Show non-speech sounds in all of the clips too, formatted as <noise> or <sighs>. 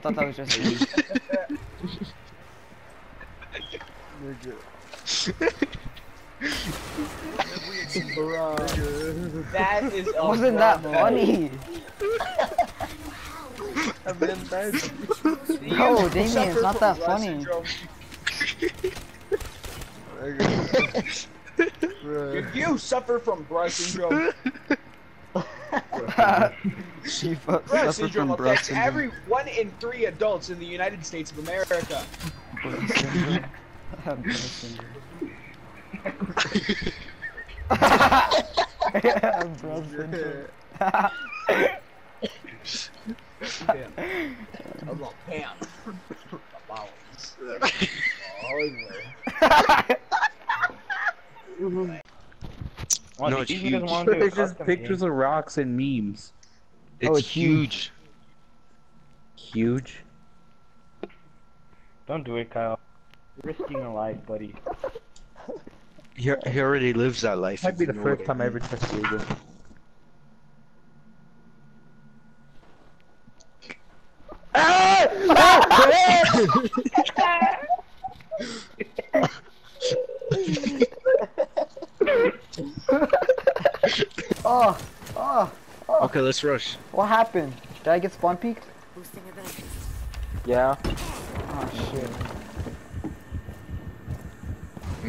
I thought that was just me. That is a Wasn't that bravo. funny? You No, Damien, suffer it's not from that Rett funny. You suffer from Brett syndrome. She fu- Brett suffered syndrome from breast affects syndrome. every one in three adults in the United States of America. Breast syndrome. I have breast syndrome. I have breast syndrome. I'm like, Pam. Wow. No, it's huge. It's just pictures of rocks and memes. It's, Oh, it's huge. Huge. Don't do it, Kyle. You're risking a life, buddy. He, he already lives that life. Might if be the first what time I ever touched Google. Oh, oh, Okay, let's rush. what happened? Did I get spawn peeked? Boosting. Yeah. Oh shit.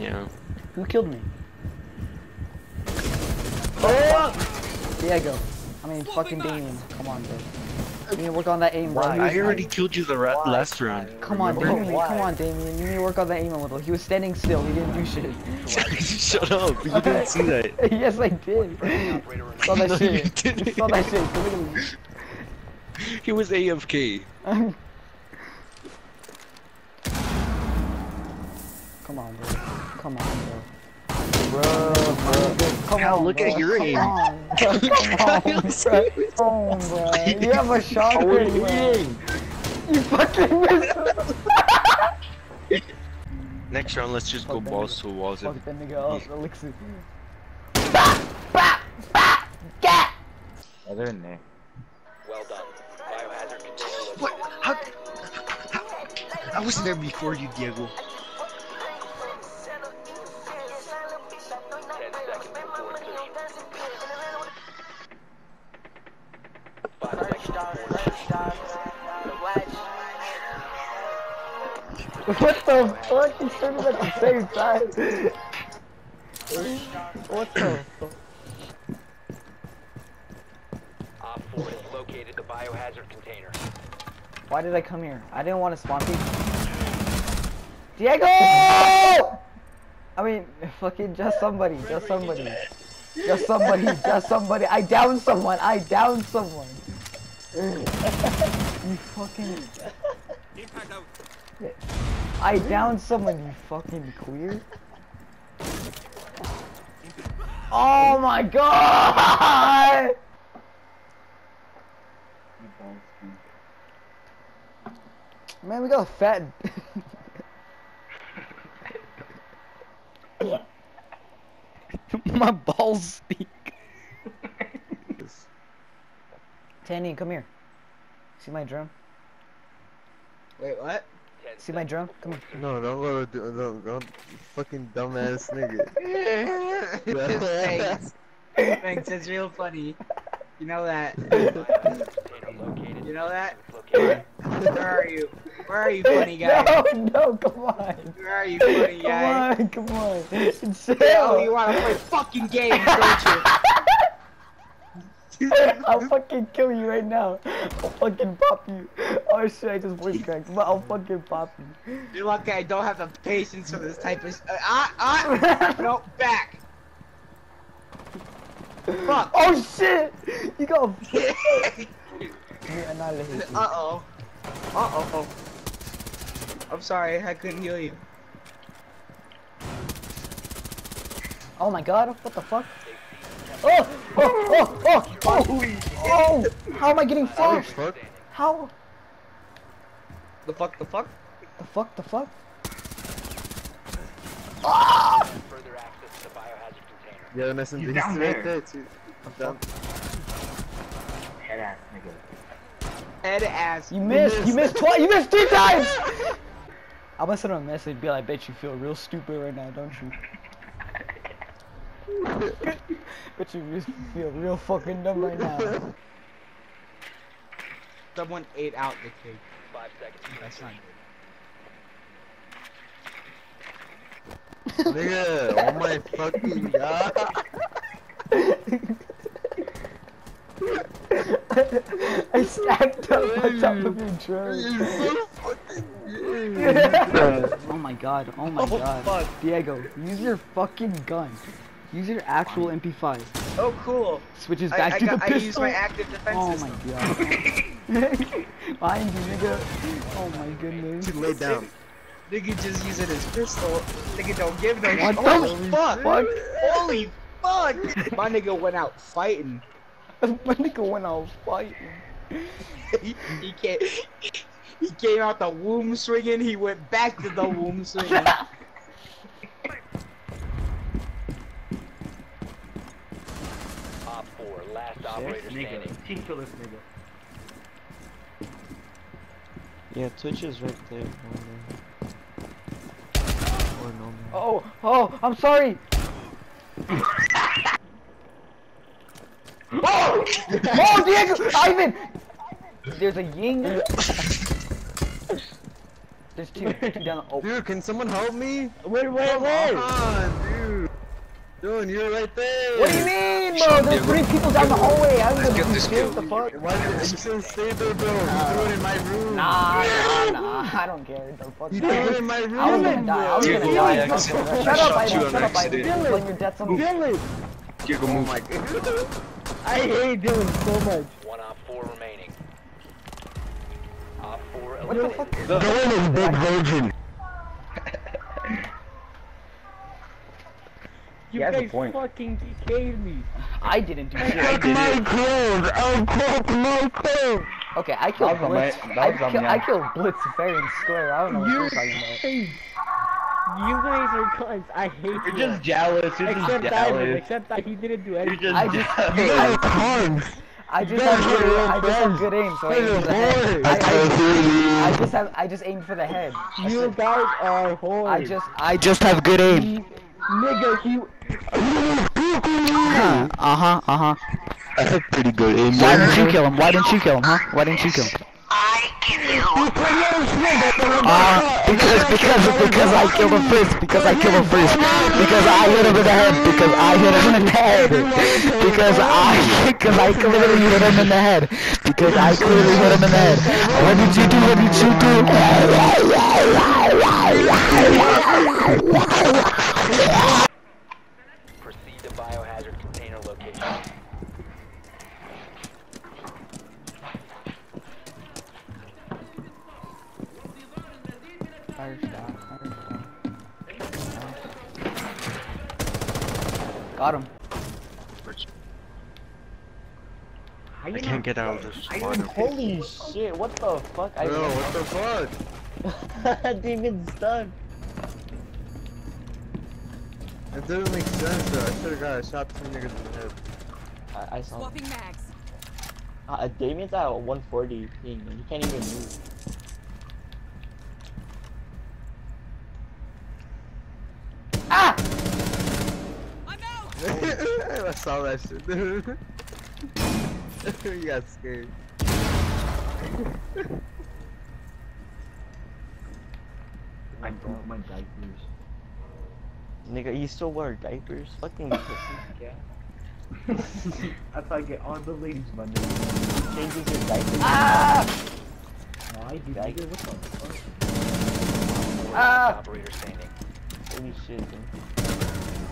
Yeah. Who killed me? Oh! Diego. I mean, fucking Damien. Come on, bro. You need to work on that aim, bro. I already killed you the ra- last round. Come on, remember? Damien. Come on, Damien. You need to work on that aim a little. He was standing still. He didn't do shit. <laughs> Shut up. You didn't see that. <laughs> yes, I did. <laughs> saw that No, shit. you didn't. saw that shit. Look at me. He was AFK. Come on, bro. Come on, bro. Bro, bro. Come Kyle, on, look bro. at your Come aim. <laughs> Come on, bro. Come on, bro. You have a shotgun, bro. You fucking missed. Next round, let's just go Fuck that balls to walls. Fuck and- that nigga up, Elixir. Yeah, they're in there. What? How? how- I wasn't there before you, Diego. What the fuck? You said it at the same time. What the fuck? Op 4 has located the biohazard container. Why did I come here? I didn't want to spawn peek. Diego! I mean, fucking just somebody, just somebody. Just somebody, just somebody. I downed someone, I downed someone. <laughs> you fucking... I downed someone, you fucking queer. Oh my god! Man, we got a fat. <laughs> My balls stink. Tanny, come here. See my drum? Wait, what? See my drone? Come on. No, don't go to do, don't, don't, fucking dumbass nigga. <laughs> Thanks. Thanks, it's real funny. You know that. You know that? Located. Where are you? Where are you, funny <laughs> guy? No, no, come on. Where are you, funny guy? Come on, come on. It's Oh, you wanna play fucking games, don't you? I'll fucking kill you right now. I'll fucking pop you. Oh shit, I just voice cracked, but I'll fucking pop you. You're lucky I don't have the patience for this type of. Uh, ah, ah! <laughs> no, back! Fuck! Oh shit! You got <laughs> you annihilated. Uh oh. Uh oh. I'm sorry, I couldn't heal you. Oh my god, what the fuck? Oh! Oh! Oh! Oh! Oh! Oh! How am I getting fuck? How? The fuck, the fuck? The fuck? The fuck? Further access to biohazard container. Yeah, nice and He's down there. there too. Down. Head ass nigga. Dead ass. You missed. You missed twice. You missed three times. I'm gonna send him a message. Be like, I bet you feel real stupid right now, don't you? <laughs> bet you feel real fucking dumb right now. Someone ate out the cake. Five seconds. That's not Nigga, oh my fucking god. <laughs> I stacked up on top of your drone. You're so fucking <laughs> gay. oh my god, oh my oh, god. Diego, use your fucking gun. Use your actual MP5. Oh, cool. Switches back I, to got, the I pistol. Oh my active defense oh system. my god. <laughs> Behind you, nigga. Oh my goodness. Lay down. Nigga just using his pistol. Nigga don't give no What shit. the Holy fuck. fuck? Holy fuck. My nigga went out fighting. <laughs> My nigga went out fighting. he, he can't. He came out the womb swinging. He went back to the womb swinging. <laughs> Op 4, last This operator nigga. standing. Team kill this nigga. Yeah, Twitch is right there. Or no. Oh, oh, I'm sorry. <laughs> oh! <laughs> Oh, Diego! Ivan! There's a ying. There's two. Two down. Oh, Dude, can someone help me? Wait, wait, Come on, dude. Dude, you're right there. what do you mean, bro? There's three people down the hallway. I'm gonna get this what kill. the fuck? Why did you still stay there, bro? You threw it in my room. Nah, nah, nah. I don't care. The fuck. You threw it in my room. I was gonna die. I was gonna die. Shut up, shot Ivan. Shut up, Ivan. accident. Your death on me. Diego, Oh move. my god. I hate Dylan so much. One Op 4 remaining. Op 4 What the eliminated. fuck? Dylan is big virgin. You He a guys point. fucking DK'd me. I didn't do shit. Fuck my clothes. I'll fuck my clothes. Okay, I killed That was on Blitz. my- I, was on kill. I killed Blitz fair and square. I don't know what you're talking about. You guys are cunts. I hate you. You're just jealous. You're Except just Diamond, jealous. except that he didn't do anything. You're anything. just I just, jealous. I, I just have good, aim- I just have good aim, so I aim for the head. I, I, I just have, I just aimed for the head. You guys are whores. I just, I just have good aim. Nigga, he... Uh huh, uh huh. That's have pretty good aim. Why didn't you kill him? Why didn't you kill him, huh? Why didn't you kill him? Uh, because, because, because I killed him first, because I killed him first, because I hit him in the head, because I hit him in the head, because I, because I clearly hit him in the head, because I clearly hit him in the head. What did you do? What did you do? Got him. How I can't get out of this water. Holy shit, what the fuck? I Bro, what the fuck? <laughs> David's stuck. It doesn't make sense though. I should've got a shot two niggas in the head. I, I saw Swapping mags. uh, Damien's at 140 ping, and he can't even move. Ah! I'm out. I saw that shit, dude. <laughs> you got scared. I broke my diapers. Nigga, you still wear diapers? Fucking pussy. <laughs> Yeah. That's how I get all the ladies Monday. Changes your diapers. Ah! No, I do. Nigga, what the fuck? Ah! Operator standing. Holy shit, dude.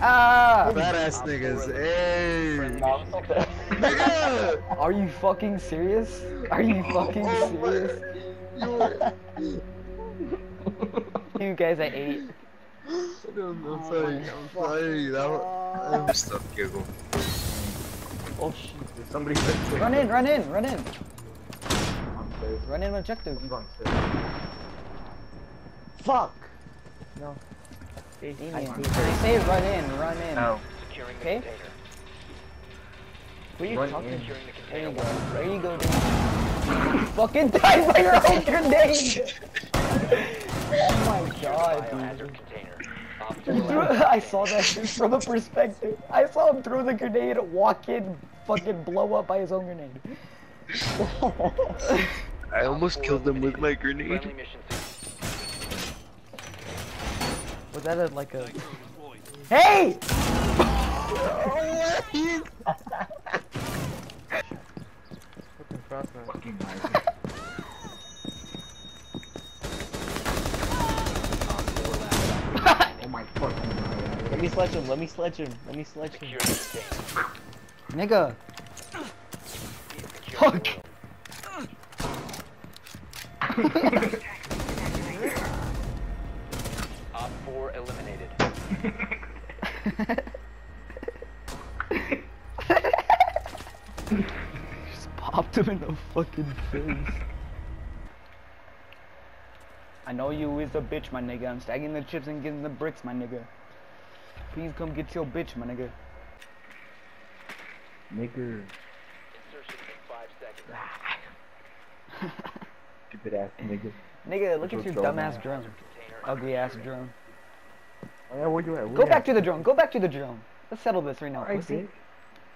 Ah! Badass niggas. Hey. Nigga! <laughs> Nigga! Are you fucking serious? Are you fucking Oh serious? You <laughs> You guys at eight. I'm sorry. I'm sorry. That was, I'm stuck, Diego. Oh shit. Did somebody said Run in, run in, run in. Run in objective. I'm going safe. Fuck! Damien, They say run in, run in. No. Securing Okay. container. What are you Run talking in. the There you go. There you go, Damien. <laughs> Fucking died by your own <laughs> grenade! oh my god, dude. Biohazard container. Op He 4 threw- I saw that from the perspective. I saw him throw the grenade, walk in, fucking blow up by his own grenade. <laughs> I almost killed him with my grenade. mission Was that a, like a... Hey! <laughs> Fucking frostbite. Fucking oh my fucking god. Let me sledge him. Let me sledge him. Let me sledge him. secure the container. Nigga. Fuck. <laughs> Just him in the fucking face. I know you is a bitch, my nigga. I'm stacking the chips and getting the bricks, my nigga. Please come get your bitch, my nigga. Nigger. Insertion in 5 seconds. Stupid ass nigga. Nigga, look at your drone dumbass drone. Ugly ass drone. Oh yeah, where you at? Where Go back at? to the drone. Go back to the drone. Let's settle this right now. Alright, pussy. bitch.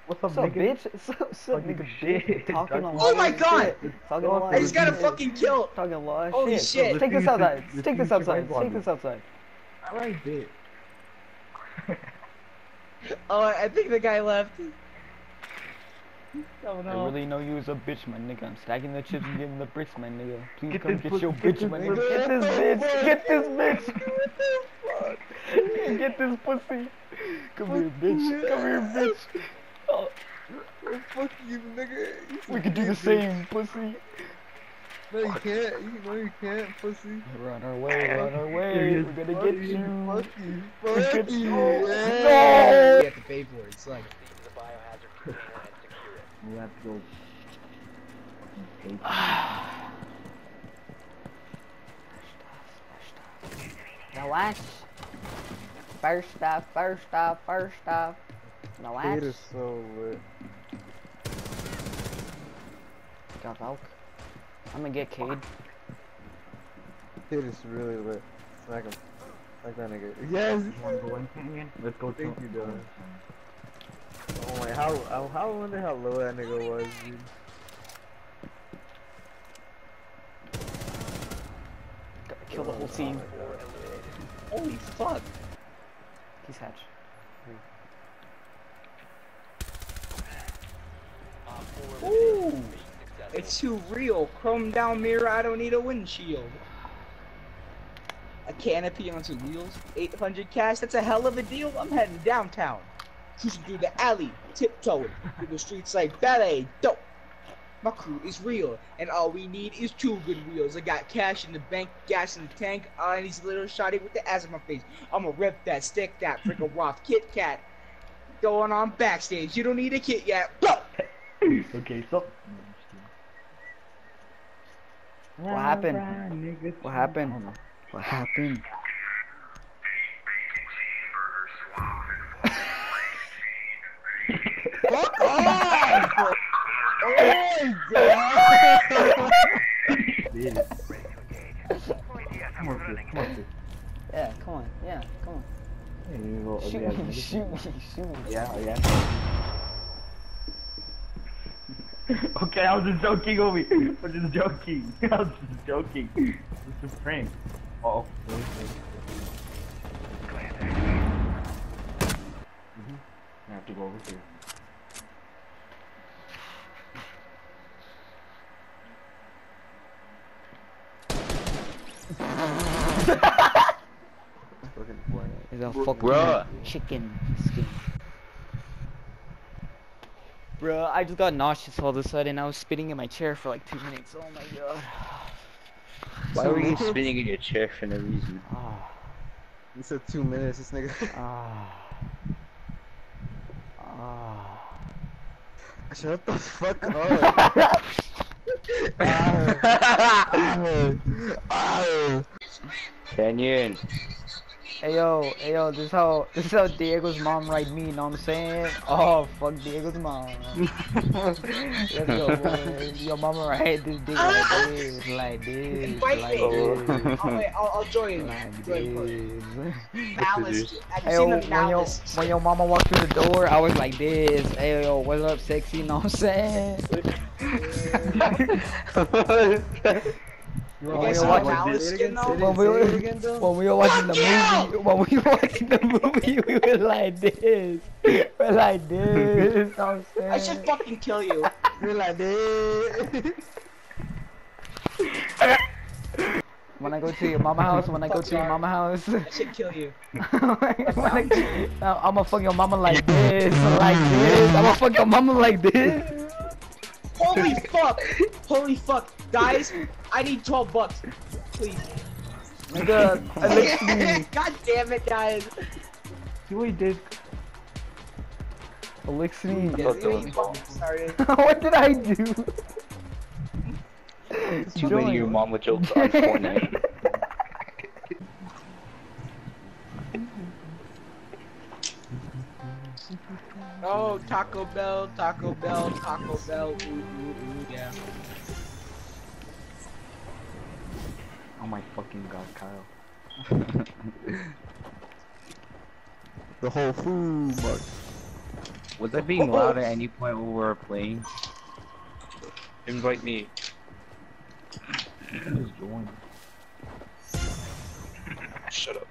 What's up, What's up, nigga? bitch? What's up, what's up, nigga? shit. Bitch? Talking a Oh my God! Talking a lot I just of got a fucking kill. Talking a lot of Holy shit. shit. Take this outside. Take this outside. Take this outside. Alright, bitch. Oh, I think the guy left. Oh no. I really know you as a bitch, my nigga. I'm stacking the chips and getting the bricks, my nigga. Please Get come this get pussy- your get bitch, this my nigga. Get this bitch. Get this bitch. <laughs> Get this pussy. Come here, bitch. Come here, bitch. Oh, Fuck you, nigga. You we could do the same, pussy. No, you can't. You know you can't, pussy. Run our way, run our way. We're gonna get you. Fuck you. Fuck gonna- you. No. yeah. You have to pay for it. It's like, Proceed to the biohazard <laughs> container and it. We have to go. <sighs> fucking Relax. First off, first off, first off. Relax. It is so lit. Got Valk. I'm gonna get Cade. Dude, It is really lit. Smack him. Smack that nigga. Yes! You wanna go in, Canyon? Let's go to. Thank you, Dylan. Oh my, how, how, how, I wonder how low that nigga was, dude. Gotta kill the oh whole team. holy fuck. He's hatch. Ooh. Eliminated. Mission successful. It's too real. Chrome down mirror, I don't need a windshield. A canopy on two wheels, 800 cash, that's a hell of a deal. I'm heading downtown. Cruising through the alley, tiptoeing through the streets like ballet. Dope. My crew is real, and all we need is two good wheels. I got cash in the bank, gas in the tank. All I need is a little shotty with the ass in my face. I'ma rip that, stick that, freaking <laughs> Roth Kit Kat. Going on backstage. You don't need a kit yet. Okay, so. What happened? Nigga. What happened? I don't know. What happened? Fuck off! oh my god! Bitch. Come on, sis. Come on, sis. Yeah, come on. Yeah, come on. Hey, you little Shoot ugly ass me, nigga. shoot me, shoot me. Yeah, oh, yeah. <laughs> okay, I was just joking, homie. I was just joking. <laughs> I was just joking. It's a prank. Uh oh. Mm-hmm. I have to go over here. <laughs> Fucking point. Is a fucking Bruh. chicken skin. Bruh, I just got nauseous all of a sudden. I was spitting in my chair for like two minutes. Oh my god. Why were you spinning in your chair for no reason? Ah, You said two minutes, this nigga. ah, ah. Shut the fuck up. <laughs> <laughs> Ah. Ah. Ah. Canyon. Hey yo, hey yo, this how this is how Diego's mom ride me, you know what I'm saying? Oh fuck Diego's mom. <laughs> Let's go, boy. Your mama ride this dick like this, like this, Invite like me. this. Oh wait, I'll, I'll join. Like Join push. this. Malice. Have you Hey, yo, when your when your mama walked through the door, I was like this. Hey yo, what's up, sexy? You Know what I'm saying? <laughs> <laughs> You When guys we saw were watching, Malice Say it skin though? when we were again, when we were watching the movie, when we were watching the movie, we were like this. We're like this. I'm saying? <laughs> I should fucking kill you. <laughs> we're like this. When I go to your mama house, when I go to your mama house, I should kill you. <laughs> I, I'm gonna fuck your mama like this, like this. I'm gonna fuck your mama like this. Holy <laughs> fuck! Holy fuck! Guys, I need 12 bucks. Please. Nigga, <laughs> Elixir. <laughs> God damn it, guys. See what he did? Elixir. Yes, you you fucking started. what did I do? Too many of your mama jokes on Fortnite. Oh, Taco Bell, Taco Bell, Taco Bell. Ooh, ooh, ooh, yeah. Oh my fucking god, Kyle. <laughs> The whole food mark. Was I being loud at any point when we were playing? Invite me. Just join. Shut up.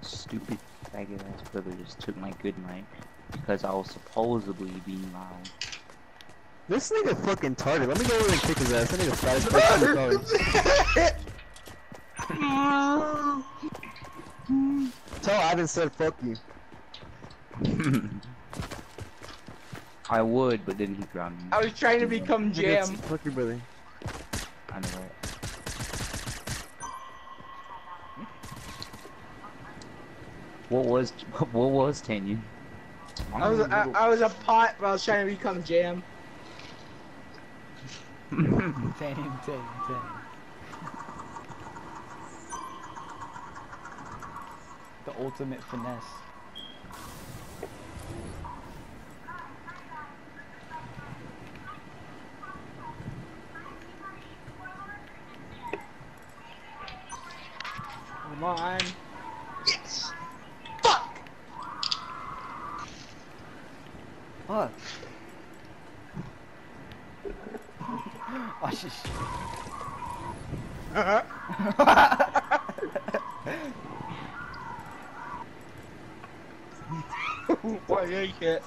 Stupid faggot ass brother just took my good night because I was supposedly being loud. This nigga fucking target. Let me go over and kick his ass. That nigga fat as fuck in the car. <laughs> Tell Ivan said fuck you. <laughs> I would, but then he grabbed me. I was trying to become Jam. Fuck your brother. I know right? What was <laughs> what was Tanyan? I was I, I was a pot, but I was trying to become Jam. Damn, damn, damn. The ultimate finesse. Come on. Yes. Fuck. Oh, shit. <laughs> What you shit?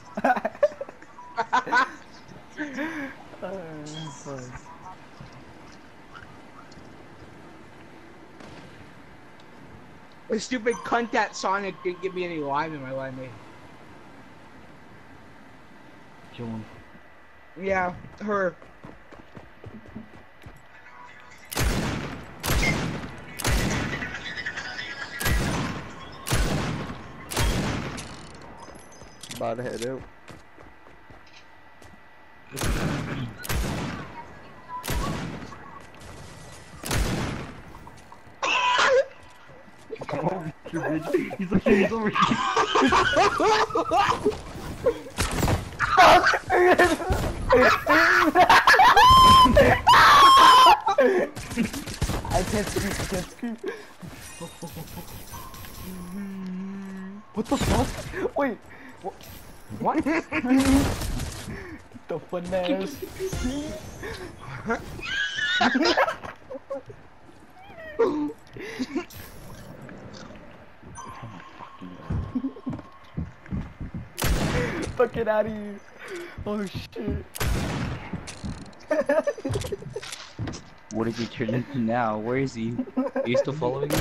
The stupid cunt that Sonic didn't give me any lime in my lemonade. Eh? Join. Yeah, her. About to head out. He's like, he's over here. <laughs> <laughs> I can't scream, I can't scream. What the fuck? Wait. What? What? the finesse. Fuck it out of here. Oh shit. What did he turn into now? Where is he? Are you still following me?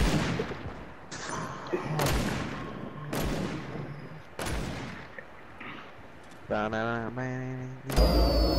Ba-na-na-na-na.